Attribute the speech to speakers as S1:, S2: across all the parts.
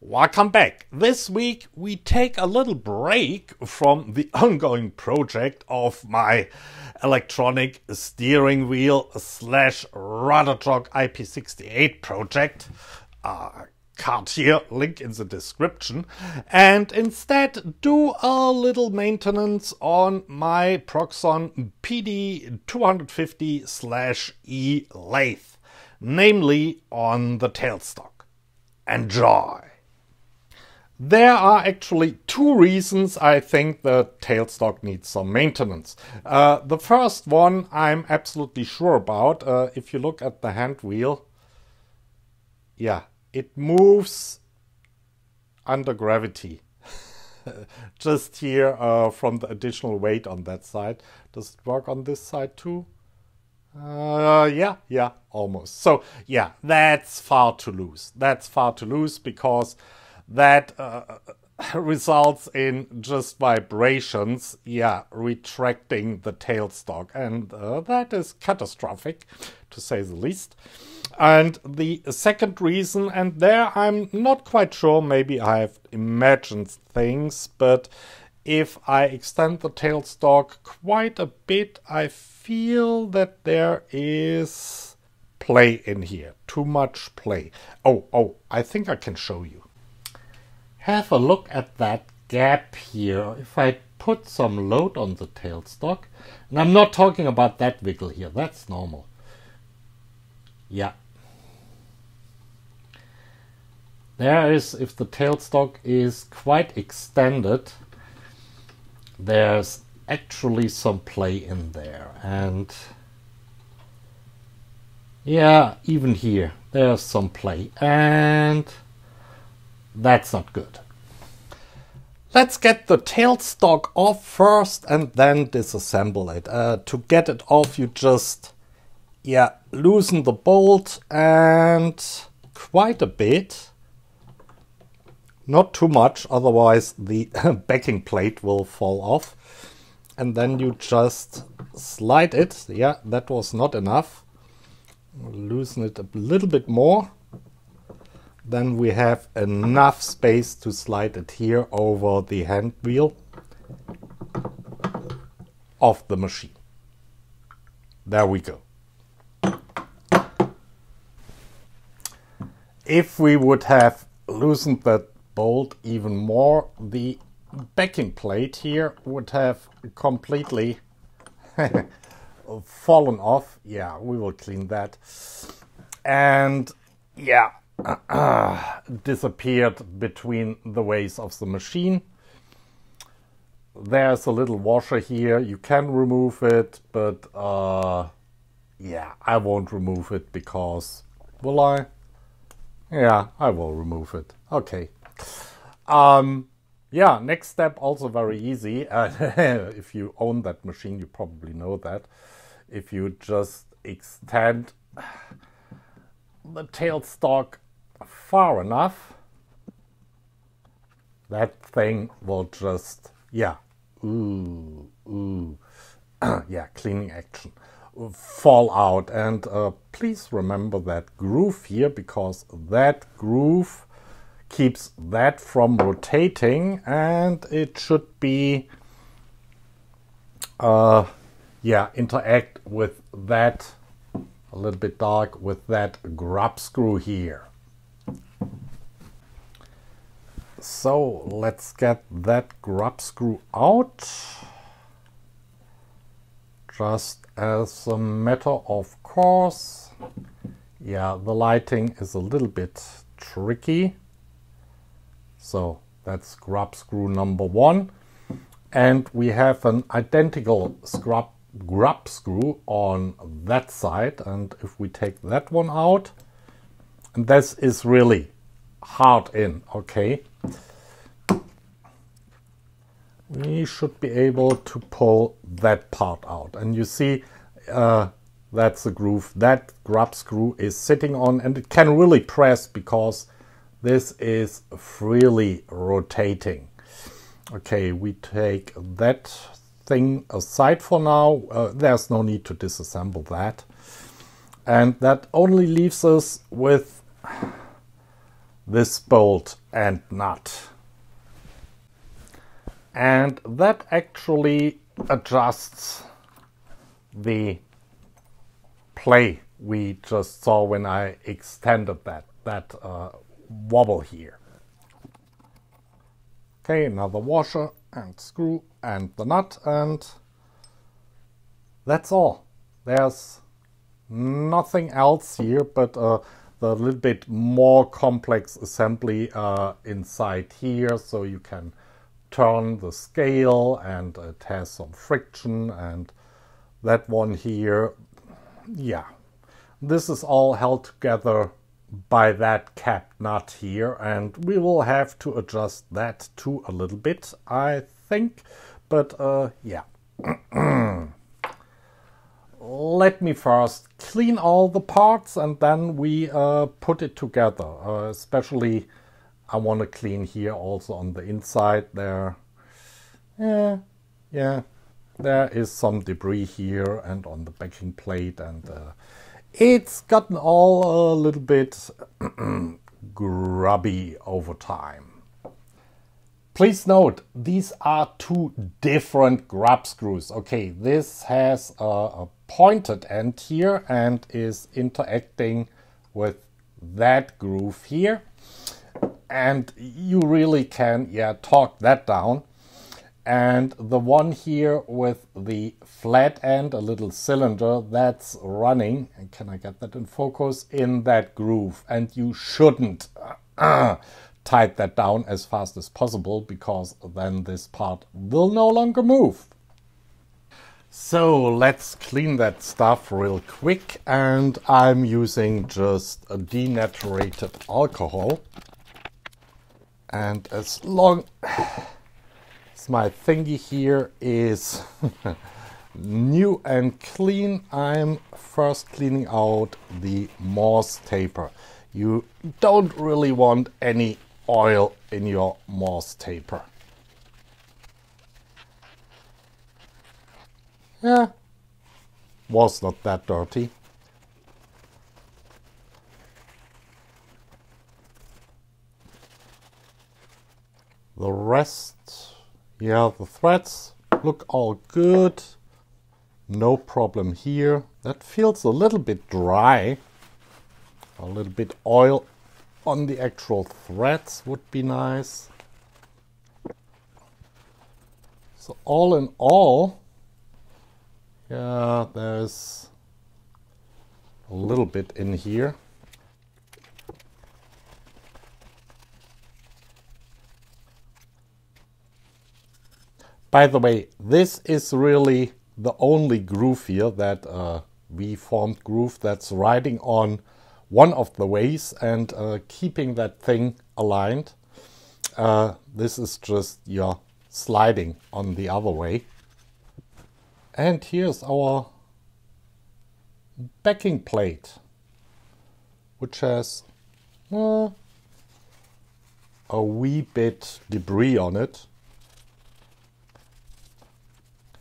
S1: Welcome back. This week we take a little break from the ongoing project of my electronic steering wheel slash Rudder Jog IP68 project. Uh, card here, link in the description, and instead do a little maintenance on my Proxxon PD250 slash E lathe, namely on the tailstock. Enjoy! There are actually two reasons I think the tailstock needs some maintenance. Uh, the first one I'm absolutely sure about. Uh, if you look at the hand wheel, yeah, it moves under gravity. Just here uh, from the additional weight on that side. Does it work on this side too? Uh, yeah, yeah, almost. So, yeah, that's far to lose. That's far to lose because that uh, results in just vibrations, yeah, retracting the tailstock. And uh, that is catastrophic, to say the least. And the second reason, and there I'm not quite sure, maybe I've imagined things, but if I extend the tailstock quite a bit, I feel that there is play in here. Too much play. Oh, oh, I think I can show you have a look at that gap here. If I put some load on the tailstock, and I'm not talking about that wiggle here, that's normal. Yeah. There is, if the tailstock is quite extended, there's actually some play in there. And yeah, even here, there's some play. And that's not good. Let's get the tailstock off first and then disassemble it. Uh, to get it off, you just, yeah, loosen the bolt and quite a bit. Not too much, otherwise the backing plate will fall off. And then you just slide it. Yeah, that was not enough. Loosen it a little bit more then we have enough space to slide it here over the hand wheel of the machine. There we go. If we would have loosened that bolt even more, the backing plate here would have completely fallen off. Yeah, we will clean that. And yeah, disappeared between the ways of the machine. There's a little washer here. You can remove it, but uh, yeah, I won't remove it because will I? Yeah, I will remove it. Okay. Um, yeah, next step also very easy. If you own that machine, you probably know that. If you just extend the tailstock far enough, that thing will just, yeah, ooh, ooh, yeah, cleaning action, fall out. And uh, please remember that groove here because that groove keeps that from rotating and it should be, uh, yeah, interact with that a little bit dark with that grub screw here. So let's get that grub screw out. Just as a matter of course. Yeah, the lighting is a little bit tricky. So that's grub screw number one. And we have an identical scrub grub screw on that side. And if we take that one out, and this is really hard in, okay? We should be able to pull that part out. And you see, uh, that's the groove that grub screw is sitting on and it can really press because this is freely rotating. Okay, we take that thing aside for now. Uh, there's no need to disassemble that. And that only leaves us with this bolt and nut. And that actually adjusts the play we just saw when I extended that, that uh, wobble here. Okay, another washer and screw and the nut and that's all. There's nothing else here but uh, the little bit more complex assembly uh, inside here. So you can turn the scale and it has some friction and that one here. Yeah. This is all held together by that cap nut here and we will have to adjust that too a little bit I think. But uh, yeah let me first clean all the parts and then we uh, put it together uh, especially I want to clean here also on the inside there yeah yeah there is some debris here and on the backing plate and uh, it's gotten all a little bit grubby over time. Please note, these are two different grub screws. Okay, this has a, a pointed end here and is interacting with that groove here. And you really can, yeah, torque that down and the one here with the flat end, a little cylinder that's running, and can I get that in focus, in that groove. And you shouldn't uh, tight that down as fast as possible because then this part will no longer move. So let's clean that stuff real quick and I'm using just a denatured alcohol. And as long as my thingy here is new and clean. I'm first cleaning out the Morse taper. You don't really want any oil in your Morse taper. Yeah, was not that dirty. The rest yeah, the threads look all good. No problem here. That feels a little bit dry. A little bit oil on the actual threads would be nice. So all in all, yeah, there's a little bit in here. By the way, this is really the only groove here that uh, we formed groove that's riding on one of the ways and uh, keeping that thing aligned. Uh, this is just your sliding on the other way. And here's our backing plate, which has uh, a wee bit debris on it.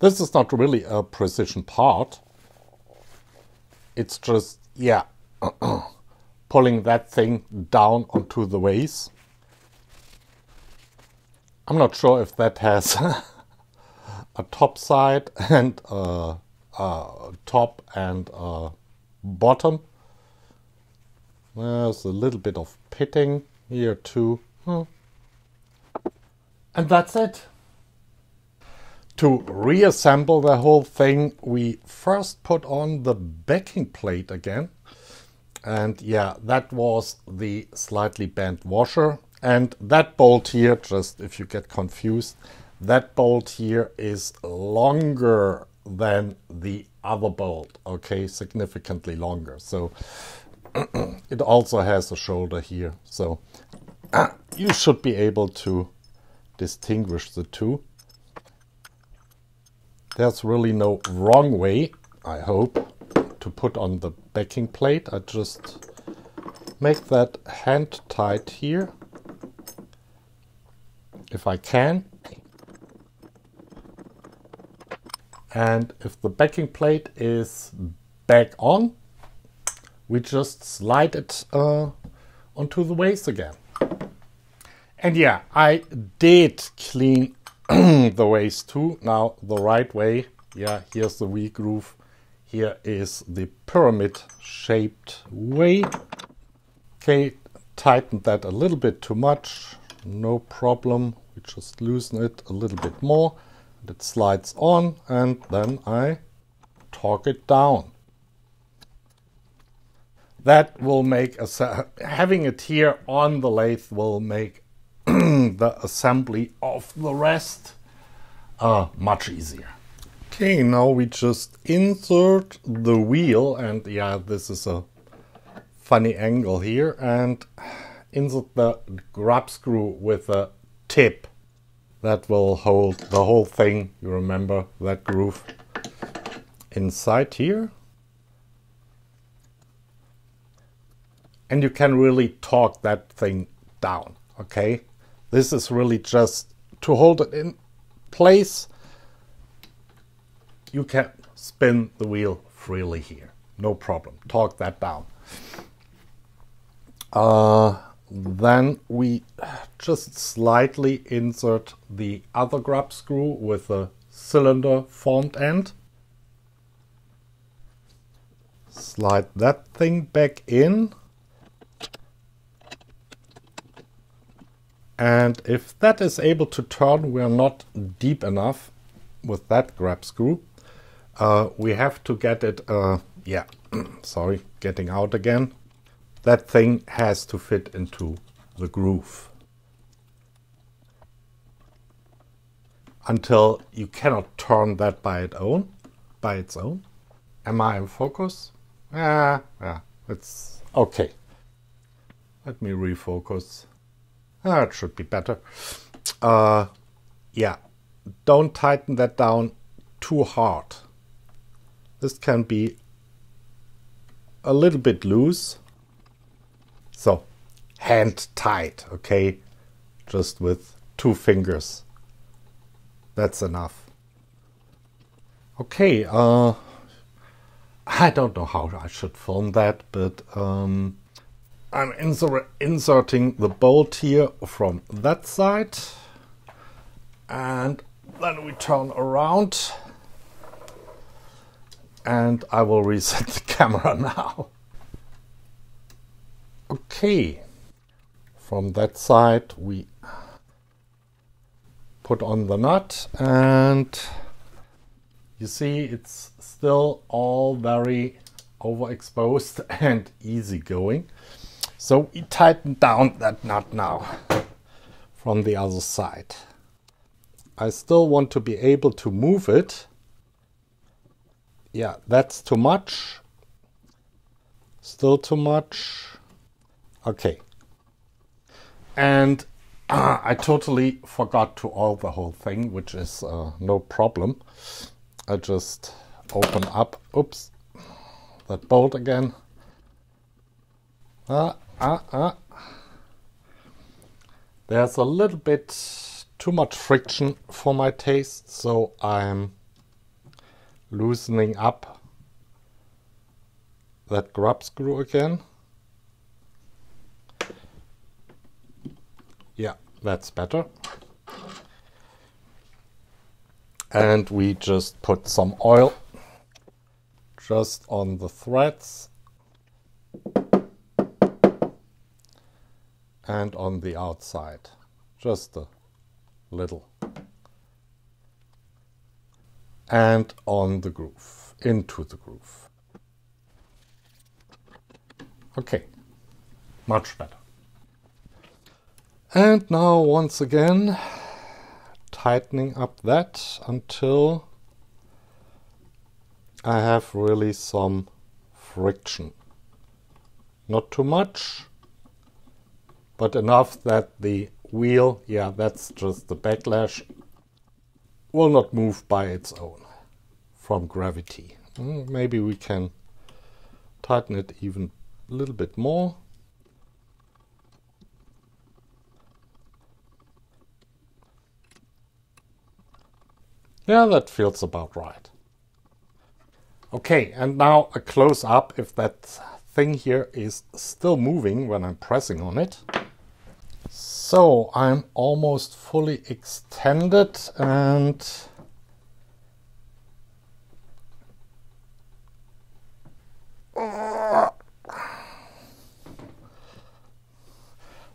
S1: This is not really a precision part. It's just, yeah, pulling that thing down onto the ways. I'm not sure if that has a top side and a, top and a bottom. There's a little bit of pitting here too. Hmm. And that's it. To reassemble the whole thing, we first put on the backing plate again. And yeah, that was the slightly bent washer. And that bolt here, just if you get confused, that bolt here is longer than the other bolt, okay, significantly longer. So it also has a shoulder here. So you should be able to distinguish the two. There's really no wrong way, I hope, to put on the backing plate. I just make that hand tight here, if I can. And if the backing plate is back on, we just slide it uh, onto the ways again. And yeah, I did clean the ways too. Now the right way. Yeah, here's the V groove. Here is the pyramid shaped way. Okay, tighten that a little bit too much. No problem. We just loosen it a little bit more. It slides on and then I torque it down. That will make a, having it here on the lathe will make the assembly of the rest uh, much easier. Okay, now we just insert the wheel and yeah, this is a funny angle here and insert the grub screw with a tip that will hold the whole thing. You remember that groove inside here. And you can really torque that thing down, okay? This is really just to hold it in place you can spin the wheel freely here. No problem. Torque that down. Uh, then we just slightly insert the other grub screw with a cylinder formed end. Slide that thing back in. And if that is able to turn, we are not deep enough with that grub screw. Uh, we have to get it, uh, yeah, sorry, getting out again. That thing has to fit into the groove. Until you cannot turn that by its own. By its own. Am I in focus? Ah, yeah, it's okay. Let me refocus. Ah, it should be better. Uh, yeah, don't tighten that down too hard. This can be a little bit loose. So hand tight, okay? Just with two fingers. That's enough. Okay, uh, I don't know how I should film that, but um, I'm insert inserting the bolt here from that side. And then we turn around and I will reset the camera now. Okay, from that side we put on the nut and you see it's still all very overexposed and easy going. So we tighten down that nut now from the other side. I still want to be able to move it yeah, that's too much. Still too much. Okay. And uh, I totally forgot to oil the whole thing, which is uh, no problem. I just open up, oops, that bolt again. Ah, ah, ah. There's a little bit too much friction for my taste, so I'm loosening up that grub screw again. Yeah, that's better. And we just put some oil just on the threads and on the outside. Just a little and on the groove, into the groove. Okay, much better. And now once again, tightening up that until I have really some friction. Not too much, but enough that the wheel, yeah, that's just the backlash will not move by its own from gravity. Hmm, maybe we can tighten it even a little bit more. Yeah, that feels about right. Okay, and now a close up if that thing here is still moving when I'm pressing on it. So I'm almost fully extended and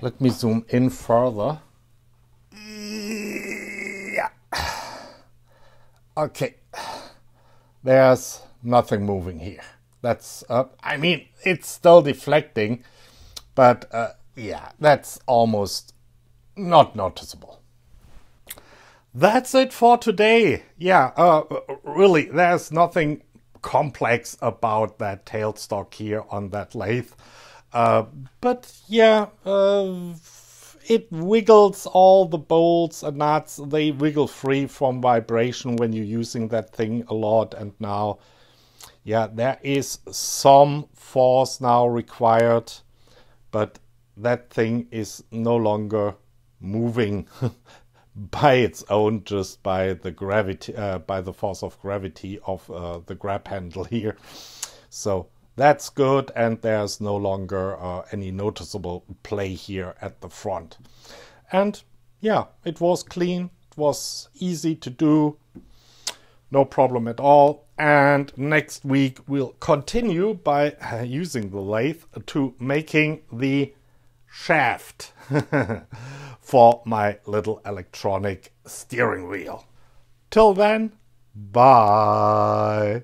S1: let me zoom in further. Okay. There's nothing moving here. That's, uh, I mean, it's still deflecting, but uh, yeah, that's almost not noticeable. That's it for today. Yeah, uh, really, there's nothing complex about that tailstock here on that lathe. Uh, but yeah, uh, it wiggles all the bolts and nuts. They wiggle free from vibration when you're using that thing a lot. And now, yeah, there is some force now required, but that thing is no longer moving by its own just by the gravity uh, by the force of gravity of uh, the grab handle here so that's good and there's no longer uh, any noticeable play here at the front and yeah it was clean it was easy to do no problem at all and next week we'll continue by using the lathe to making the shaft for my little electronic steering wheel. Till then, bye.